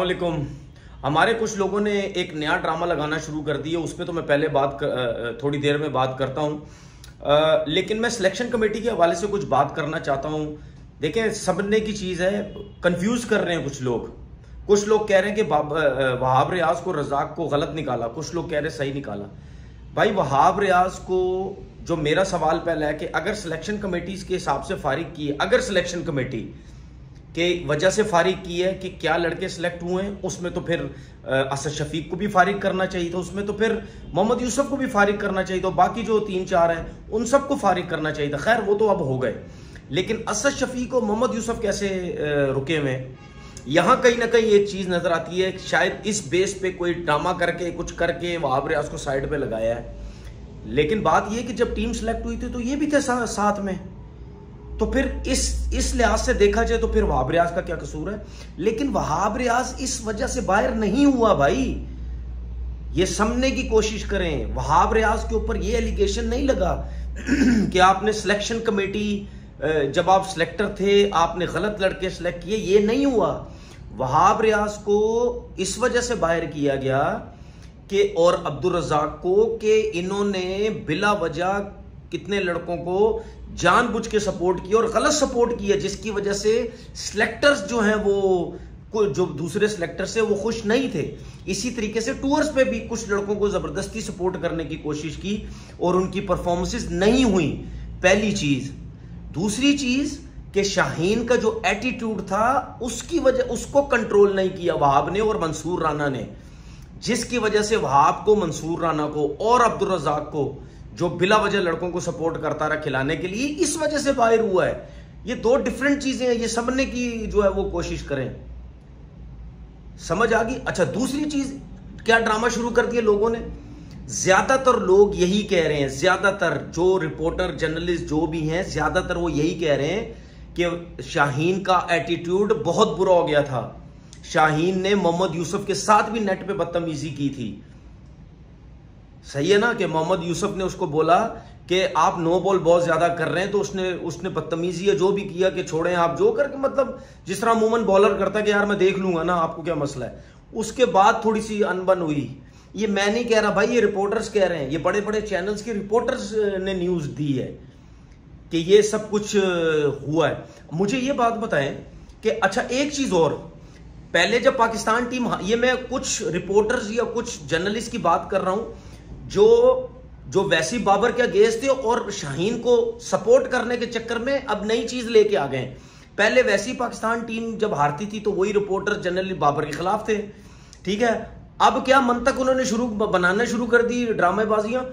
अलकुम हमारे कुछ लोगों ने एक नया ड्रामा लगाना शुरू कर दिया उस पर तो मैं पहले बात कर, थोड़ी देर में बात करता हूँ। लेकिन मैं सिलेक्शन कमेटी के हवाले से कुछ बात करना चाहता हूँ। देखें सबने की चीज़ है कंफ्यूज कर रहे हैं कुछ लोग। कुछ लोग कह रहे हैं कि वहाब रियाज को रजाक को गलत निकाला कुछ लोग कह रहे हैं सही निकाला। भाई वहाब रियाज को जो मेरा सवाल पहला है कि अगर सिलेक्शन कमेटी के हिसाब से फारिग की अगर सिलेक्शन कमेटी के वजह से फारिग की है कि क्या लड़के सिलेक्ट हुए हैं, उसमें तो फिर असद शफीक को भी फारिग करना चाहिए था, उसमें तो फिर मोहम्मद यूसुफ को भी फारिग करना चाहिए था, बाकी जो तीन चार हैं, उन सबको फारिग करना चाहिए था। खैर, वो तो अब हो गए। लेकिन असद शफीक और मोहम्मद यूसुफ कैसे रुके हुए यहाँ कहीं ना कहीं एक चीज़ नज़र आती है, शायद इस बेस पे कोई ड्रामा करके, कुछ करके वहाब रियाज को साइड पे लगाया है। लेकिन बात यह कि जब टीम सेलेक्ट हुई थी तो ये भी थे साथ में। तो फिर इस इस लिहाज से देखा जाए तो फिर वहाब रियाज का क्या कसूर है? लेकिन वहाब रियाज इस वजह से बाहर नहीं हुआ भाई। ये समझने की कोशिश करें। वहाब रियाज के ऊपर ये एलिगेशन नहीं लगा कि आपने सिलेक्शन कमेटी जब आप सिलेक्टर थे, आपने गलत लड़के सिलेक्ट किए, ये नहीं हुआ। वहाब रियाज को इस वजह से बाहर किया गया कि और अब्दुल रजाक को कि इन्होंने बिला वजह कितने लड़कों को जानबूझ के सपोर्ट किया और गलत सपोर्ट किया, जिसकी वजह से सिलेक्टर्स जो हैं वो जो दूसरे सिलेक्टर से वो खुश नहीं थे। इसी तरीके से टूर्स पे भी कुछ लड़कों को ज़बरदस्ती सपोर्ट करने की कोशिश की और उनकी परफॉर्मेंसेस नहीं हुई। पहली चीज़। दूसरी चीज़ कि शाहीन का जो एटीट्यूड था, उसकी वजह उसको कंट्रोल नहीं किया वहाब ने और मंसूर राना ने, जिसकी वजह से वहाब को, मंसूर राना को और अब्दुल रजाक को जो बिला वजह लड़कों को सपोर्ट करता रहा खिलाने के लिए, इस वजह से बाहर हुआ है। ये दो डिफरेंट चीज़ें हैं, ये समझने की जो है वो कोशिश करें। समझ आ गई? अच्छा दूसरी चीज़, क्या ड्रामा शुरू कर दिया लोगों ने? ज़्यादातर लोग यही कह रहे हैं, ज़्यादातर जो रिपोर्टर जर्नलिस्ट जो भी हैं, ज़्यादातर वो यही कह रहे हैं कि शाहीन का एटीट्यूड बहुत बुरा हो गया था। शाहीन ने मोहम्मद यूसुफ के साथ भी नेट पे बदतमीजी की थी। सही है ना कि मोहम्मद यूसुफ ने उसको बोला कि आप नो बॉल बहुत ज़्यादा कर रहे हैं तो उसने उसने बदतमीजी या जो भी किया कि छोड़ें आप, जो करके मतलब जिस तरह अमूमन बॉलर करता है कि यार मैं देख लूँगा ना, आपको क्या मसला है? उसके बाद थोड़ी सी अनबन हुई। ये मैं नहीं कह रहा भाई, ये रिपोर्टर्स कह रहे हैं। ये बड़े बड़े चैनल्स के रिपोर्टर्स ने न्यूज़ दी है कि ये सब कुछ हुआ है। मुझे ये बात बताएँ कि अच्छा एक चीज़ और। पहले जब पाकिस्तान टीम ये मैं कुछ रिपोर्टर्स या कुछ जर्नलिस्ट की बात कर रहा हूँ जो जो वैसी बाबर के अगेंस्ट थे और शाहीन को सपोर्ट करने के चक्कर में अब नई चीज़ लेके आ गए पहले वैसी पाकिस्तान टीम जब हारती थी तो वही रिपोर्टर जनरली बाबर के खिलाफ थे, ठीक है? अब क्या मन तक उन्होंने शुरू बनाना शुरू कर दी ड्रामेबाजियाँ?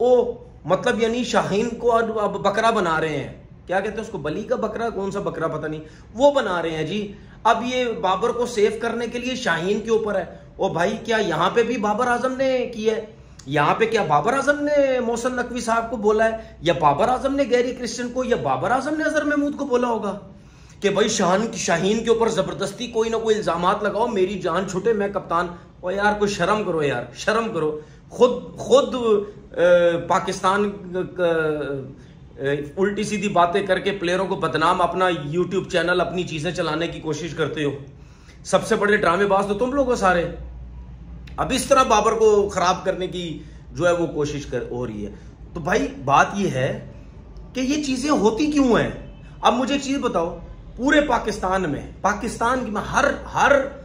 ओ मतलब यानी शाहीन को अब बकरा बना रहे हैं। क्या कहते हैं उसको, बली का बकरा? कौन सा बकरा? पता नहीं। वो बना रहे हैं जी। अब ये बाबर को सेव करने के लिए शाहीन के ऊपर है। ओ भाई, क्या यहाँ पे भी बाबर आज़म ने किया है? यहाँ पे क्या बाबर आज़म ने मोहसन नकवी साहब को बोला है? या बाबर आज़म ने गैरी क्रिश्चियन को, या बाबर आज़म ने अजहर महमूद को बोला होगा? कि भाई शाहन, शाहीन के ऊपर ज़बरदस्ती कोई ना कोई इल्ज़ाम लगाओ, मेरी जान छुटे, मैं कप्तान। और यार, कोई शर्म करो यार, शर्म करो। खुद खुद पाकिस्तान उल्टी सीधी बातें करके प्लेयरों को बदनाम अपना यूट्यूब चैनल, अपनी चीज़ें चलाने की कोशिश करते हो। सबसे बड़े ड्रामेबाज तो तुम लोग हो सारे। अब इस तरह बाबर को खराब करने की जो है वो कोशिश कर, हो रही है। तो भाई, बात यह है कि ये चीज़ें होती क्यों हैं? अब मुझे चीज़ बताओ, पूरे पाकिस्तान में, पाकिस्तान की मैं हर हर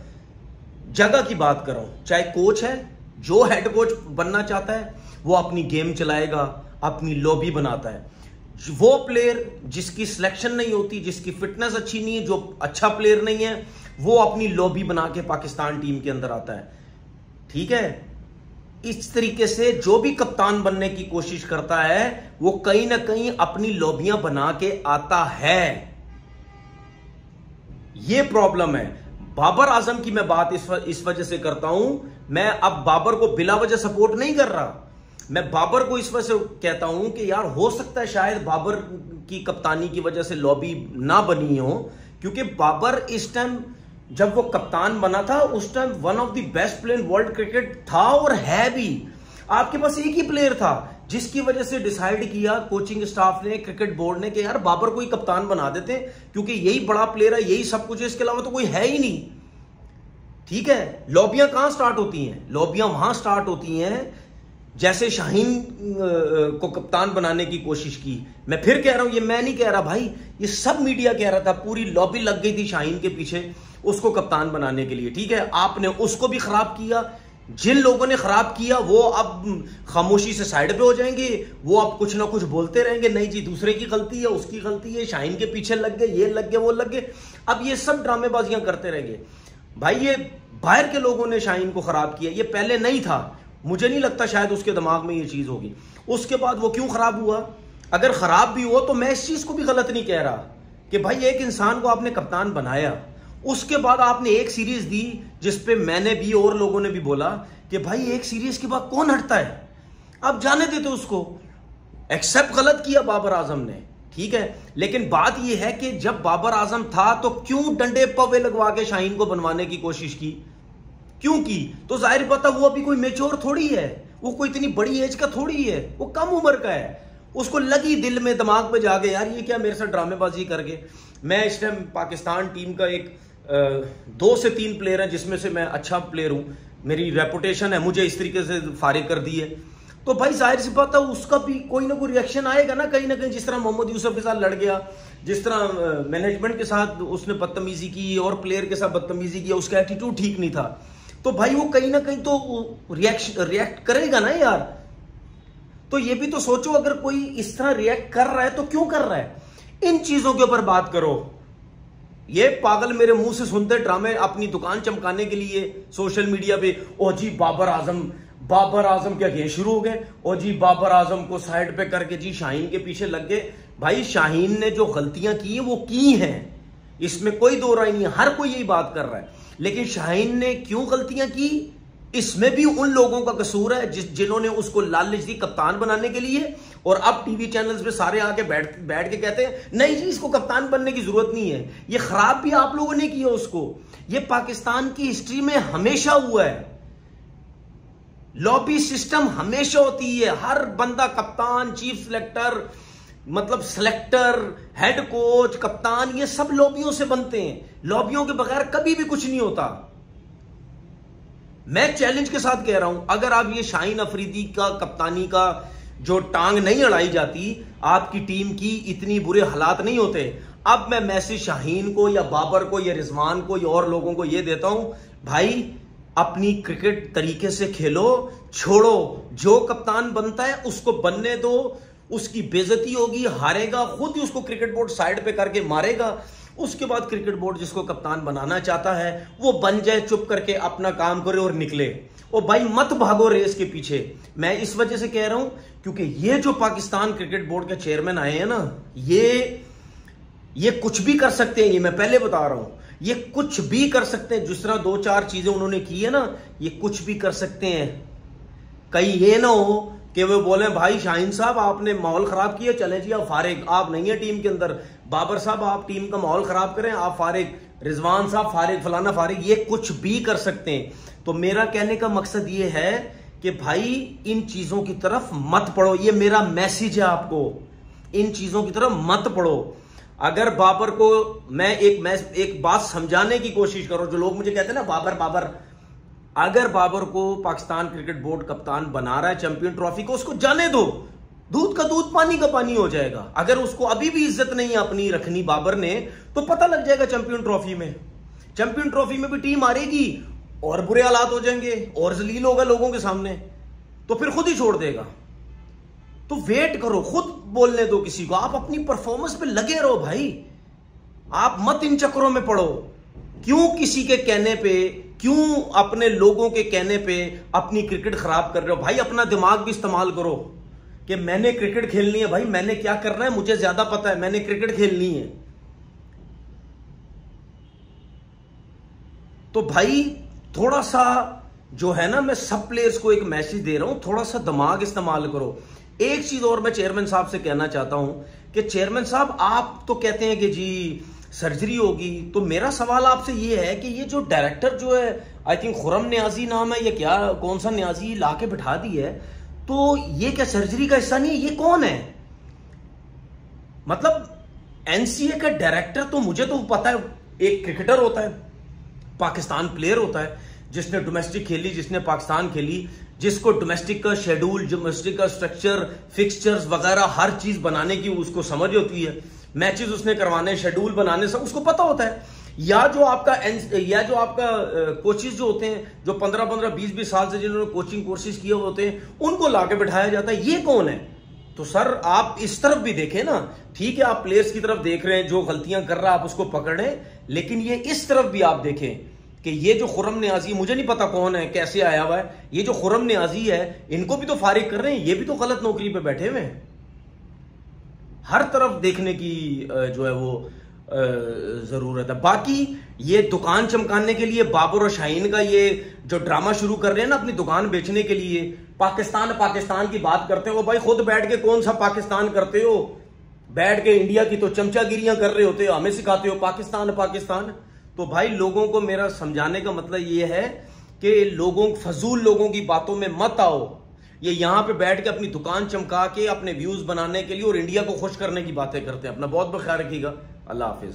जगह की बात कर रहा हूँ। चाहे कोच है, जो हेड कोच बनना चाहता है, वो अपनी गेम चलाएगा, अपनी लॉबी बनाता है। वो प्लेयर जिसकी सिलेक्शन नहीं होती, जिसकी फिटनेस अच्छी नहीं है, जो अच्छा प्लेयर नहीं है, वो अपनी लॉबी बना के पाकिस्तान टीम के अंदर आता है। ठीक है? इस तरीके से जो भी कप्तान बनने की कोशिश करता है वो कहीं ना कहीं अपनी लोबियाँ बना के आता है। ये प्रॉब्लम है। बाबर आज़म की मैं बात इस, इस वजह से करता हूँ। मैं अब बाबर को बिला वजह सपोर्ट नहीं कर रहा। मैं बाबर को इस वजह से कहता हूँ कि यार हो सकता है शायद बाबर की कप्तानी की वजह से लॉबी ना बनी हो क्योंकि बाबर इस टाइम जब वो कप्तान बना था, उस time one of the best player world cricket था और है भी। आपके पास एक ही प्लेयर था, जिसकी वजह से डिसाइड किया कोचिंग स्टाफ ने क्रिकेट बोर्ड ने कि यार बाबर को ही कप्तान बना देते क्योंकि यही बड़ा प्लेयर है, यही सब कुछ है, इसके अलावा तो कोई है ही नहीं। ठीक है, लॉबियाँ कहाँ स्टार्ट होती हैं? लॉबियाँ वहाँ स्टार्ट होती हैं जैसे शाहीन को कप्तान बनाने की कोशिश की। मैं फिर कह रहा हूँ, ये मैं नहीं कह रहा भाई, ये सब मीडिया कह रहा था। पूरी लॉबी लग गई थी शाहीन के पीछे उसको कप्तान बनाने के लिए, ठीक है? आपने उसको भी खराब किया। जिन लोगों ने खराब किया, वो अब खामोशी से साइड पे हो जाएँगे। वो अब कुछ ना कुछ बोलते रहेंगे, नहीं जी, दूसरे की गलती है, उसकी गलती है, शाहीन के पीछे लग गए, ये लग गए, वो लग गए। अब ये सब ड्रामेबाजियाँ करते रहेंगे। भाई, ये बाहर के लोगों ने शाहीन को खराब किया, ये पहले नहीं था। मुझे नहीं लगता शायद उसके दिमाग में ये चीज़ होगी। उसके बाद वो क्यों खराब हुआ? अगर खराब भी हुआ तो मैं इस चीज़ को भी गलत नहीं कह रहा कि भाई एक इंसान को आपने कप्तान बनाया। उसके बाद आपने एक सीरीज़ दी जिसपे मैंने भी और लोगों ने भी बोला कि भाई एक सीरीज़ के बाद कौन हटता है? आप जाने देते उसको। एक्सेप्ट गलत किया बाबर आज़म ने, ठीक है? लेकिन बात यह है कि जब बाबर आज़म था तो क्यों डंडे पवे लगवा के शाहीन को बनवाने की कोशिश की? क्यों की? तो ज़ाहिर पता वो अभी कोई मेच्योर थोड़ी है। वो कोई इतनी बड़ी एज का थोड़ी है। वो कम उम्र का है। उसको लगी दिल में दिमाग में जाके, यार, ये क्या मेरे साथ ड्रामेबाजी करके? मैं इस टाइम पाकिस्तान टीम का एक दो से तीन प्लेयर है जिसमें से मैं अच्छा प्लेयर हूँ। मेरी रेपुटेशन है, मुझे इस तरीके से फारिग कर दी है। तो भाई, ज़ाहिर सी बात है, उसका भी कोई ना कोई रिएक्शन आएगा ना कहीं ना कहीं, जिस तरह मोहम्मद यूसुफ के साथ लड़ गया, जिस तरह मैनेजमेंट के साथ उसने बदतमीजी की और प्लेयर के साथ बदतमीजी की, उसका एटीट्यूड ठीक नहीं था। तो भाई वो कहीं ना कहीं तो रिएक्शन रिएक्ट करेगा ना यार। तो ये भी तो सोचो, अगर कोई इस तरह रिएक्ट कर रहा है तो क्यों कर रहा है? इन चीज़ों के ऊपर बात करो। ये पागल मेरे मुँह से सुनते ड्रामे अपनी दुकान चमकाने के लिए सोशल मीडिया पे, ओ जी, बाबर आज़म बाबर आज़म क्या किए शुरू हो गए? ओ जी, बाबर आज़म को साइड पे करके जी शाहीन के पीछे लग गए। भाई, शाहीन ने जो गलतियाँ की वो की हैं। इसमें कोई दो राय नहीं हर कोई यही बात कर रहा है। लेकिन शाहीन ने क्यों गलतियाँ की? इसमें भी उन लोगों का कसूर है जिस जिन्होंने उसको लालच दी कप्तान बनाने के लिए और अब टीवी चैनल्स पे सारे आके बैठ बैठ के कहते हैं, नहीं जी, इसको कप्तान बनने की ज़रूरत नहीं है। ये खराब भी आप लोगों ने किया उसको। ये पाकिस्तान की हिस्ट्री में हमेशा हुआ है। लॉबी सिस्टम हमेशा होती है। हर बंदा कप्तान, चीफ सिलेक्टर मतलब सेलेक्टर हेड कोच कप्तान ये सब लॉबियों से बनते हैं। लॉबियों के बगैर कभी भी कुछ नहीं होता। मैं चैलेंज के साथ कह रहा हूँ, अगर आप ये शाहीन अफरीदी का, कप्तानी का जो टांग नहीं अड़ाई जाती, आपकी टीम की इतनी बुरे हालात नहीं होते। अब मैं मैसेज शाहीन को या बाबर को या रिजवान को या और लोगों को यह देता हूँ, भाई, अपनी क्रिकेट तरीके से खेलो, छोड़ो, जो कप्तान बनता है उसको बनने दो उसकी बेजती होगी, हारेगा, खुद ही उसको क्रिकेट बोर्ड साइड पे करके मारेगा। उसके बाद क्रिकेट बोर्ड जिसको कप्तान बनाना चाहता है, वो बन जाए, चुप करके अपना काम करे और निकले। और भाई, मत भागो रेस के पीछे। मैं इस वजह से कह रहा हूँ, क्योंकि ये जो पाकिस्तान क्रिकेट बोर्ड के चेयरमैन आए हैं ना, ये ये कुछ भी कर सकते हैं, ये मैं पहले बता रहा हूँ। ये कुछ भी कर सकते हैं, जिस तरह दो चार चीज़ें उन्होंने की है ना, ये कुछ भी कर सकते हैं। कहीं ये ना हो कि वो बोले, भाई, शाहीन साहब, आपने माहौल खराब किया, चले जी, आप फारिग। आप नहीं है टीम के अंदर। बाबर साहब, आप टीम का माहौल खराब करें, आप फारिग। रिजवान साहब, फारिग, फलाना फारिग, ये कुछ भी कर सकते हैं। तो मेरा कहने का मकसद ये है कि, भाई, इन चीज़ों की तरफ़ मत पढ़ो ये मेरा मैसेज है आपको। इन चीज़ों की तरफ़ मत पढ़ो अगर बाबर को मैं एक मैं एक बात समझाने की कोशिश करो, जो लोग मुझे कहते हैं ना, बाबर बाबर अगर बाबर को पाकिस्तान क्रिकेट बोर्ड कप्तान बना रहा है चैंपियन ट्रॉफी को, उसको जाने दो। दूध का दूध, पानी का पानी हो जाएगा। अगर उसको अभी भी इज़्ज़त नहीं अपनी रखनी बाबर ने तो पता लग जाएगा चैंपियन ट्रॉफी में। चैंपियन ट्रॉफी में भी टीम हारेगी और बुरे हालात हो जाएँगे, और जलील होगा लोगों के सामने तो फिर खुद ही छोड़ देगा। तो वेट करो, खुद बोलने दो किसी को, आप अपनी परफॉर्मेंस पे लगे रहो भाई। आप मत इन चक्रों में पड़ो। क्यों किसी के कहने पे क्यों अपने लोगों के कहने पे अपनी क्रिकेट खराब कर रहे हो? भाई, अपना दिमाग भी इस्तेमाल करो कि मैंने क्रिकेट खेलनी है। भाई, मैंने क्या करना है? मुझे ज़्यादा पता है, मैंने क्रिकेट खेलनी है। तो भाई, थोड़ा सा जो है ना, मैं सब प्लेयर्स को एक मैसेज दे रहा हूँ, थोड़ा सा दिमाग इस्तेमाल करो। एक चीज़ और मैं चेयरमैन साहब से कहना चाहता हूँ कि चेयरमैन साहब, आप तो कहते हैं कि जी सर्जरी होगी। तो मेरा सवाल आपसे ये है कि ये जो डायरेक्टर जो है आई थिंक खुरम न्याजी नाम है, या क्या, कौन सा न्याजी ला के बिठा दी है? तो ये क्या सर्जरी का हिस्सा नहीं है? ये कौन है? मतलब एनसीए का डायरेक्टर तो मुझे तो पता है, एक क्रिकेटर होता है, पाकिस्तान प्लेयर होता है, जिसने डोमेस्टिक खेली, जिसने पाकिस्तान खेली, जिसको डोमेस्टिक का शेड्यूल डोमेस्टिक का स्ट्रक्चर फिक्सचर्स वगैरह, हर चीज़ बनाने की उसको समझ होती है। मैचेस उसने करवाने शेड्यूल बनाने, सब उसको पता होता है। या जो आपका या जो आपका कोचिज जो होते हैं, जो पंद्रह पंद्रह, बीस बीस साल से जिन्होंने कोचिंग कोर्सेज किए होते हैं, उनको लाके बैठाया जाता है, ये कौन है? तो सर, आप इस तरफ़ भी देखें ना, ठीक है, आप प्लेयर्स की तरफ़ देख रहे हैं, जो गलतियाँ कर रहा है, आप उसको पकड़ें, लेकिन ये इस तरफ़ भी आप देखें कि ये जो खुरम न्याजी, मुझे नहीं पता कौन है, कैसे आया हुआ है, ये जो खुरम न्याजी है, इनको भी तो फारिग कर रहे हैं, ये भी तो गलत नौकरी पे बैठे हुए हैं। हर तरफ़ देखने की जो है वो ज़रूरत है। बाकी ये दुकान चमकाने के लिए बाबर और शाहीन का ये जो ड्रामा शुरू कर रहे हैं ना अपनी दुकान बेचने के लिए, पाकिस्तान पाकिस्तान की बात करते हो भाई, खुद बैठ के कौन सा पाकिस्तान करते हो? बैठ के इंडिया की तो चमचागिरियाँ कर रहे होते हो, हमें सिखाते हो पाकिस्तान पाकिस्तान? तो भाई, लोगों को मेरा समझाने का मतलब ये है कि लोगों, फजूल लोगों की बातों में मत आओ। ये यहाँ पे बैठ के अपनी दुकान चमका के, अपने व्यूज़ बनाने के लिए और इंडिया को खुश करने की बातें करते हैं। अपना बहुत बहुत ख्याल रखिएगा। अल्लाह हाफिज।